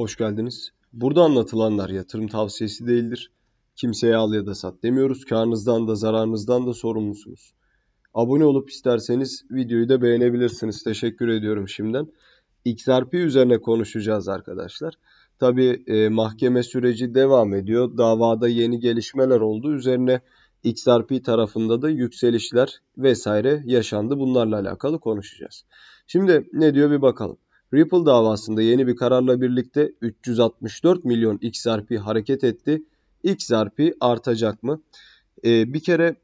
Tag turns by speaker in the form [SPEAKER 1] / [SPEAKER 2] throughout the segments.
[SPEAKER 1] Hoş geldiniz. Burada anlatılanlar yatırım tavsiyesi değildir. Kimseye al ya da sat demiyoruz. Karnınızdan da zararınızdan da sorumlusunuz. Abone olup isterseniz videoyu da beğenebilirsiniz. Teşekkür ediyorum şimdiden. XRP üzerine konuşacağız arkadaşlar. Tabi e, mahkeme süreci devam ediyor. Davada yeni gelişmeler oldu. Üzerine XRP tarafında da yükselişler vesaire yaşandı. Bunlarla alakalı konuşacağız. Şimdi ne diyor bir bakalım. Ripple davasında yeni bir kararla birlikte 364 milyon XRP hareket etti. XRP artacak mı? Ee, bir kere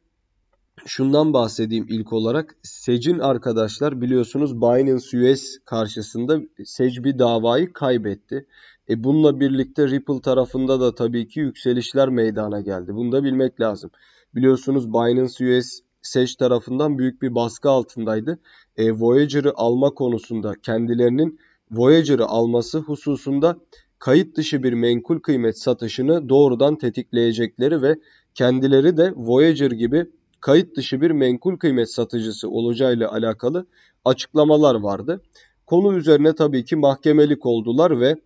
[SPEAKER 1] şundan bahsedeyim ilk olarak. Sec'in arkadaşlar biliyorsunuz Binance US karşısında Sec bir davayı kaybetti. E bununla birlikte Ripple tarafında da tabii ki yükselişler meydana geldi. Bunu da bilmek lazım. Biliyorsunuz Binance US Sage tarafından büyük bir baskı altındaydı. E, Voyager'ı alma konusunda kendilerinin Voyager'ı alması hususunda kayıt dışı bir menkul kıymet satışını doğrudan tetikleyecekleri ve kendileri de Voyager gibi kayıt dışı bir menkul kıymet satıcısı olacağıyla alakalı açıklamalar vardı. Konu üzerine tabii ki mahkemelik oldular ve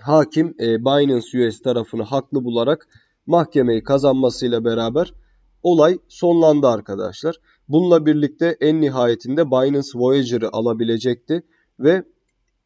[SPEAKER 1] hakim e, Binance US tarafını haklı bularak mahkemeyi kazanmasıyla beraber olay sonlandı arkadaşlar. Bununla birlikte en nihayetinde Binance Voyager'ı alabilecekti ve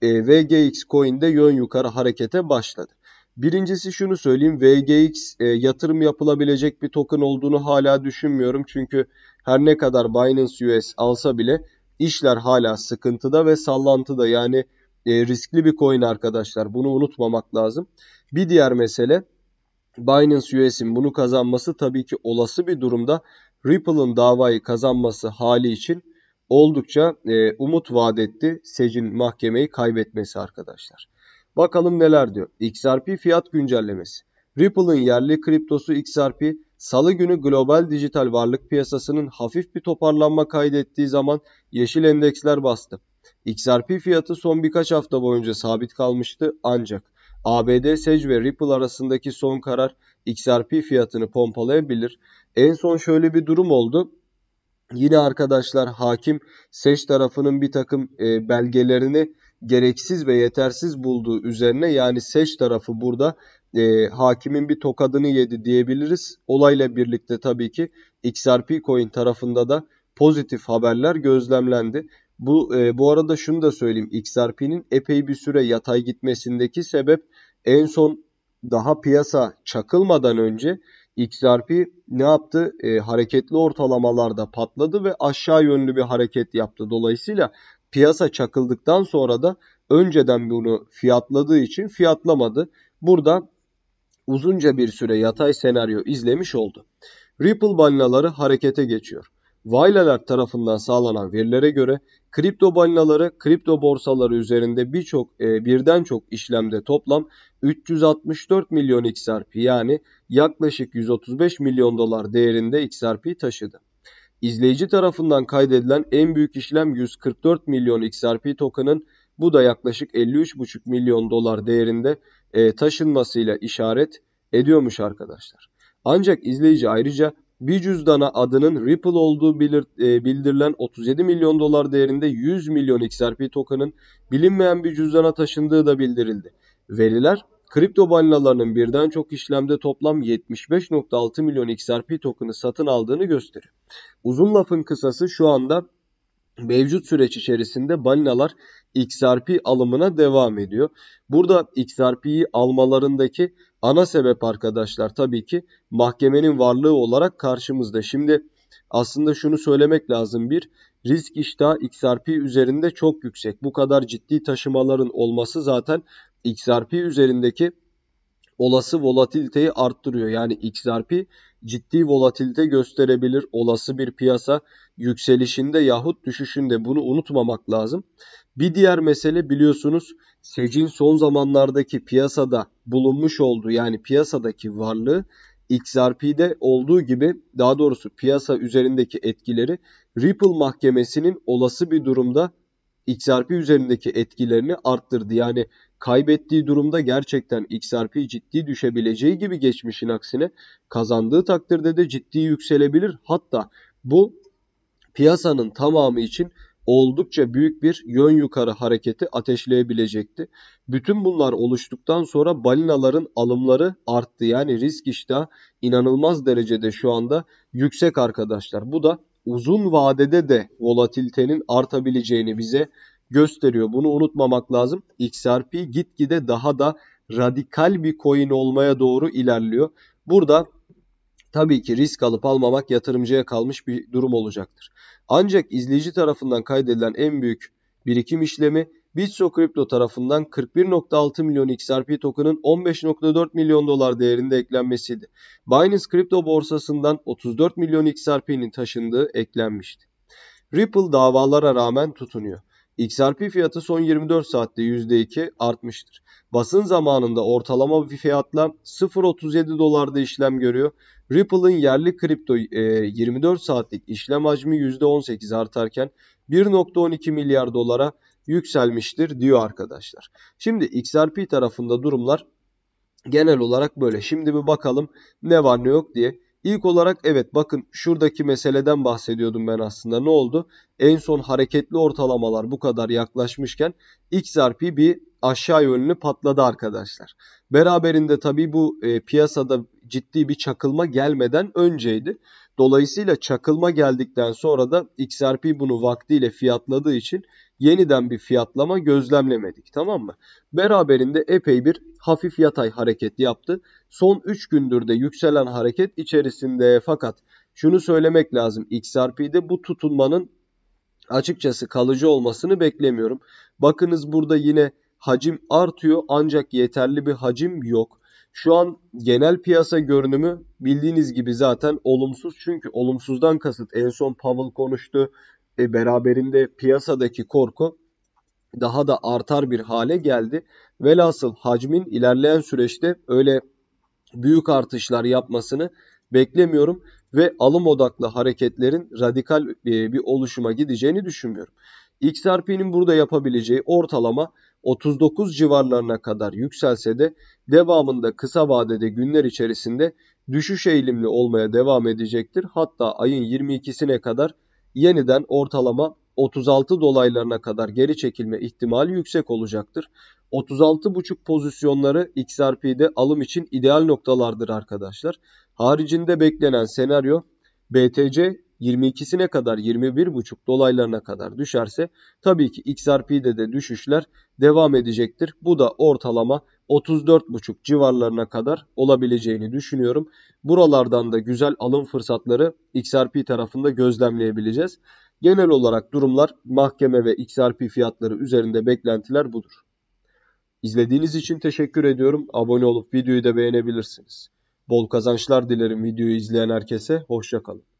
[SPEAKER 1] e, VGX coin'de yön yukarı harekete başladı. Birincisi şunu söyleyeyim VGX e, yatırım yapılabilecek bir token olduğunu hala düşünmüyorum. Çünkü her ne kadar Binance US alsa bile işler hala sıkıntıda ve sallantıda. Yani e, riskli bir coin arkadaşlar bunu unutmamak lazım. Bir diğer mesele Binance US'in bunu kazanması tabii ki olası bir durumda Ripple'ın davayı kazanması hali için oldukça e, umut vaat etti Sec'in mahkemeyi kaybetmesi arkadaşlar. Bakalım neler diyor. XRP fiyat güncellemesi. Ripple'ın yerli kriptosu XRP salı günü global dijital varlık piyasasının hafif bir toparlanma kaydettiği zaman yeşil endeksler bastı. XRP fiyatı son birkaç hafta boyunca sabit kalmıştı ancak ABD Sage ve Ripple arasındaki son karar XRP fiyatını pompalayabilir. En son şöyle bir durum oldu. Yine arkadaşlar hakim Sage tarafının bir takım e, belgelerini gereksiz ve yetersiz bulduğu üzerine yani Sage tarafı burada e, hakimin bir tokadını yedi diyebiliriz. Olayla birlikte tabii ki XRP coin tarafında da pozitif haberler gözlemlendi. Bu e, bu arada şunu da söyleyeyim. XRP'nin epey bir süre yatay gitmesindeki sebep en son daha piyasa çakılmadan önce XRP ne yaptı? E, hareketli ortalamalarda patladı ve aşağı yönlü bir hareket yaptı. Dolayısıyla piyasa çakıldıktan sonra da önceden bunu fiyatladığı için fiyatlamadı. Burada uzunca bir süre yatay senaryo izlemiş oldu. Ripple balinaları harekete geçiyor. Vaylaler tarafından sağlanan verilere göre kripto balinaları kripto borsaları üzerinde birçok e, birden çok işlemde toplam 364 milyon XRP yani yaklaşık 135 milyon dolar değerinde XRP taşıdı. İzleyici tarafından kaydedilen en büyük işlem 144 milyon XRP token'ın bu da yaklaşık 53,5 milyon dolar değerinde e, taşınmasıyla işaret ediyormuş arkadaşlar. Ancak izleyici ayrıca bir cüzdana adının Ripple olduğu e, bildirilen 37 milyon dolar değerinde 100 milyon XRP token'ın bilinmeyen bir cüzdana taşındığı da bildirildi. Veriler kripto balinalarının birden çok işlemde toplam 75.6 milyon XRP token'ı satın aldığını gösteriyor. Uzun lafın kısası şu anda mevcut süreç içerisinde balinalar XRP alımına devam ediyor. Burada XRP'yi almalarındaki ana sebep arkadaşlar tabii ki mahkemenin varlığı olarak karşımızda. Şimdi aslında şunu söylemek lazım bir risk iştahı XRP üzerinde çok yüksek. Bu kadar ciddi taşımaların olması zaten XRP üzerindeki olası volatiliteyi arttırıyor. Yani XRP ciddi volatilite gösterebilir olası bir piyasa yükselişinde yahut düşüşünde bunu unutmamak lazım. Bir diğer mesele biliyorsunuz SEC'in son zamanlardaki piyasada bulunmuş olduğu yani piyasadaki varlığı XRP'de olduğu gibi daha doğrusu piyasa üzerindeki etkileri Ripple mahkemesinin olası bir durumda XRP üzerindeki etkilerini arttırdı. Yani kaybettiği durumda gerçekten XRP ciddi düşebileceği gibi geçmişin aksine kazandığı takdirde de ciddi yükselebilir. Hatta bu piyasanın tamamı için oldukça büyük bir yön yukarı hareketi ateşleyebilecekti. Bütün bunlar oluştuktan sonra balinaların alımları arttı. Yani risk iştahı inanılmaz derecede şu anda yüksek arkadaşlar. Bu da uzun vadede de volatilitenin artabileceğini bize gösteriyor. Bunu unutmamak lazım. XRP gitgide daha da radikal bir coin olmaya doğru ilerliyor. Burada tabii ki risk alıp almamak yatırımcıya kalmış bir durum olacaktır. Ancak izleyici tarafından kaydedilen en büyük birikim işlemi Bitso Crypto tarafından 41.6 milyon XRP token'ın 15.4 milyon dolar değerinde eklenmesiydi. Binance Kripto borsasından 34 milyon XRP'nin taşındığı eklenmişti. Ripple davalara rağmen tutunuyor. XRP fiyatı son 24 saatte %2 artmıştır. Basın zamanında ortalama bir fiyatla 0.37 dolarda işlem görüyor. Ripple'ın yerli kripto 24 e, saatlik işlem hacmi %18 artarken 1.12 milyar dolara yükselmiştir diyor arkadaşlar. Şimdi XRP tarafında durumlar genel olarak böyle. Şimdi bir bakalım ne var ne yok diye. İlk olarak evet bakın şuradaki meseleden bahsediyordum ben aslında. Ne oldu? En son hareketli ortalamalar bu kadar yaklaşmışken XRP bir aşağı yönlü patladı arkadaşlar. Beraberinde tabii bu e, piyasada ciddi bir çakılma gelmeden önceydi. Dolayısıyla çakılma geldikten sonra da XRP bunu vaktiyle fiyatladığı için yeniden bir fiyatlama gözlemlemedik tamam mı? Beraberinde epey bir hafif yatay hareket yaptı. Son 3 gündür de yükselen hareket içerisinde fakat şunu söylemek lazım. XRP'de bu tutunmanın açıkçası kalıcı olmasını beklemiyorum. Bakınız burada yine hacim artıyor ancak yeterli bir hacim yok. Şu an genel piyasa görünümü bildiğiniz gibi zaten olumsuz. Çünkü olumsuzdan kasıt en son Powell konuştu. E, beraberinde piyasadaki korku daha da artar bir hale geldi. Velhasıl hacmin ilerleyen süreçte öyle büyük artışlar yapmasını beklemiyorum ve alım odaklı hareketlerin radikal e, bir oluşuma gideceğini düşünmüyorum. XRP'nin burada yapabileceği ortalama 39 civarlarına kadar yükselse de devamında kısa vadede günler içerisinde düşüş eğilimli olmaya devam edecektir. Hatta ayın 22'sine kadar yeniden ortalama 36 dolaylarına kadar geri çekilme ihtimali yüksek olacaktır. 36.5 pozisyonları XRP'de alım için ideal noktalardır arkadaşlar. Haricinde beklenen senaryo BTC 22'sine kadar 21.5 dolaylarına kadar düşerse tabii ki XRP'de de düşüşler devam edecektir. Bu da ortalama 34.5 civarlarına kadar olabileceğini düşünüyorum. Buralardan da güzel alım fırsatları XRP tarafında gözlemleyebileceğiz. Genel olarak durumlar mahkeme ve XRP fiyatları üzerinde beklentiler budur. İzlediğiniz için teşekkür ediyorum. Abone olup videoyu da beğenebilirsiniz. Bol kazançlar dilerim videoyu izleyen herkese. Hoşçakalın.